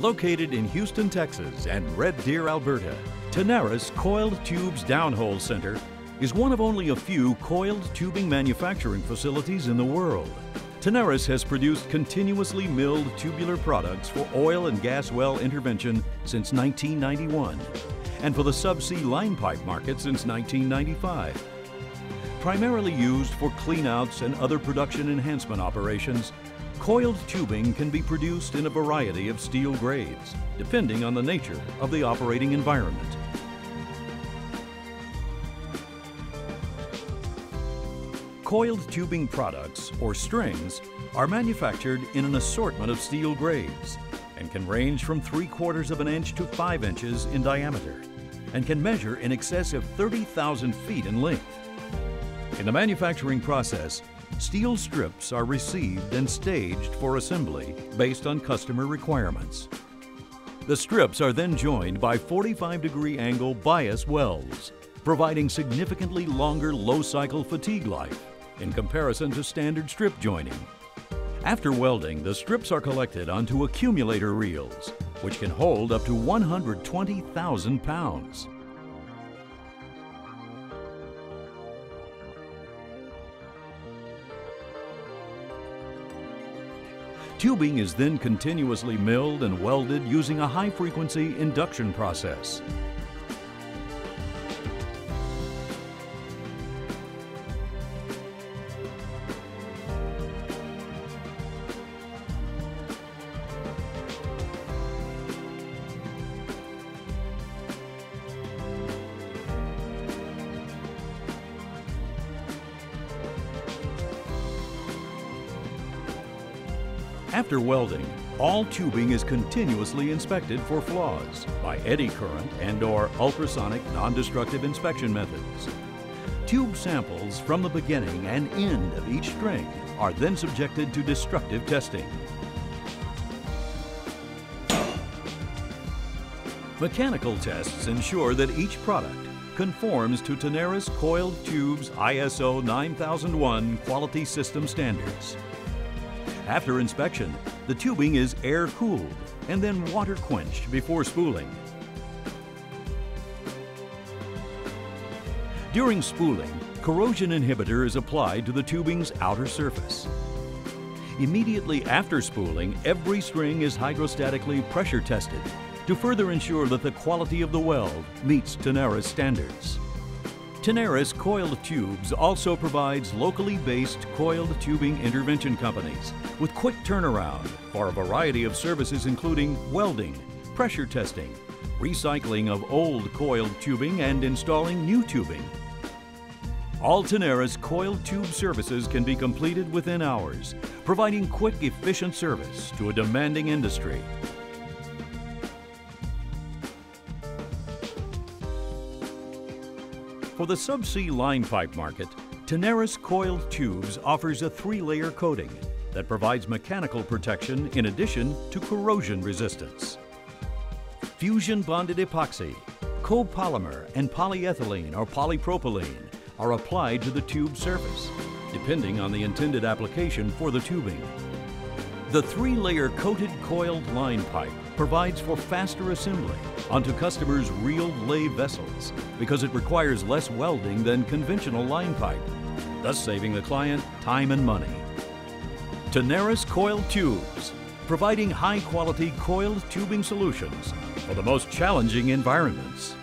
Located in Houston, Texas and Red Deer, Alberta, Tenaris Coiled Tubes Downhole Center is one of only a few coiled tubing manufacturing facilities in the world. Tenaris has produced continuously milled tubular products for oil and gas well intervention since 1991 and for the subsea line pipe market since 1995. Primarily used for cleanouts and other production enhancement operations, coiled tubing can be produced in a variety of steel grades, depending on the nature of the operating environment. Coiled tubing products, or strings, are manufactured in an assortment of steel grades and can range from 3 quarters of an inch to 5 inches in diameter and can measure in excess of 30,000 feet in length. In the manufacturing process, steel strips are received and staged for assembly based on customer requirements. The strips are then joined by 45 degree angle bias welds, providing significantly longer low cycle fatigue life in comparison to standard strip joining. After welding, the strips are collected onto accumulator reels, which can hold up to 120,000 pounds. Tubing is then continuously milled and welded using a high-frequency induction process. After welding, all tubing is continuously inspected for flaws by eddy current and or ultrasonic non-destructive inspection methods. Tube samples from the beginning and end of each string are then subjected to destructive testing. Mechanical tests ensure that each product conforms to Tenaris Coiled Tubes ISO 9001 quality system standards. After inspection, the tubing is air cooled and then water quenched before spooling. During spooling, corrosion inhibitor is applied to the tubing's outer surface. Immediately after spooling, every string is hydrostatically pressure tested to further ensure that the quality of the weld meets Tenaris standards. Tenaris Coiled Tubes also provides locally based coiled tubing intervention companies with quick turnaround for a variety of services including welding, pressure testing, recycling of old coiled tubing and installing new tubing. All Tenaris coiled tube services can be completed within hours, providing quick, efficient service to a demanding industry. For the subsea line pipe market, Tenaris Coiled Tubes offers a three-layer coating that provides mechanical protection in addition to corrosion resistance. Fusion bonded epoxy, copolymer, and polyethylene or polypropylene are applied to the tube surface, depending on the intended application for the tubing. The three-layer coated coiled line pipe provides for faster assembly onto customers' reel lay vessels because it requires less welding than conventional line pipe, thus saving the client time and money. Tenaris Coiled Tubes, providing high-quality coiled tubing solutions for the most challenging environments.